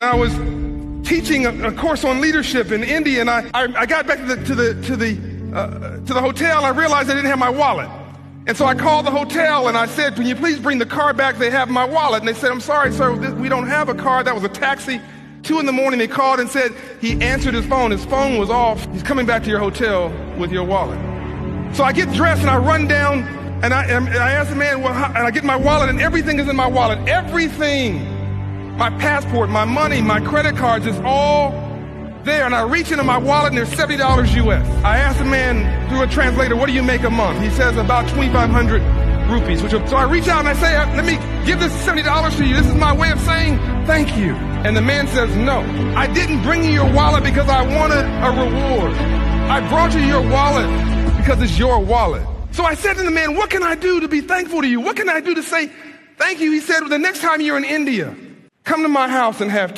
I was teaching a, a, course on leadership in India, and I, I, I got back to the, to the, to the, uh, to the hotel. I realized I didn't have my wallet. And so I called the hotel and I said, Can you please bring the car back? They have my wallet. And they said, I'm sorry, sir, we don't have a car. That was a taxi. Two in the morning, they called and said he answered his phone. His phone was off. He's coming back to your hotel with your wallet. So I get dressed and I run down and I, and I ask the man, well, how, and I get my wallet and everything is in my wallet. Everything. My passport, my money, my credit cards is all there. And I reach into my wallet and there's $70 US. I ask the man through a translator, what do you make a month? He says about 2,500 rupees. Which, so I reach out and I say, uh, let me give this $70 to you. This is my way of saying thank you. And the man says, no, I didn't bring you your wallet because I wanted a reward. I brought you your wallet because it's your wallet. So I said to the man, what can I do to be thankful to you? What can I do to say thank you? He said, well, the next time you're in India, come to my house and have tea.